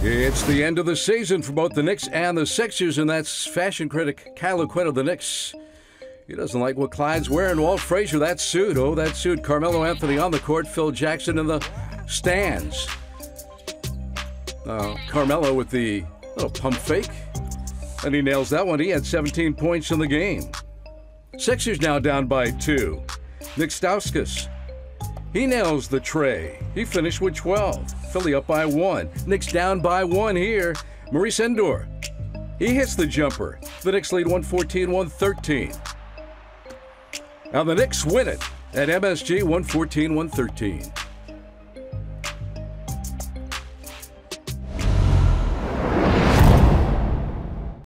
It's the end of the season for both the Knicks and the Sixers, and that's fashion critic Kyle O'Quinn of the Knicks. He doesn't like what Clyde's wearing. Walt Frazier, that suit. Oh, that suit. Carmelo Anthony on the court. Phil Jackson in the stands. Uh, Carmelo with the little pump fake. And he nails that one. He had 17 points in the game. Sixers now down by two. Nick Stauskas. He nails the tray. He finished with 12. Philly up by one. Knicks down by one here. Maurice Ndour. He hits the jumper. The Knicks lead 114 113. Now the Knicks win it at MSG 114 113.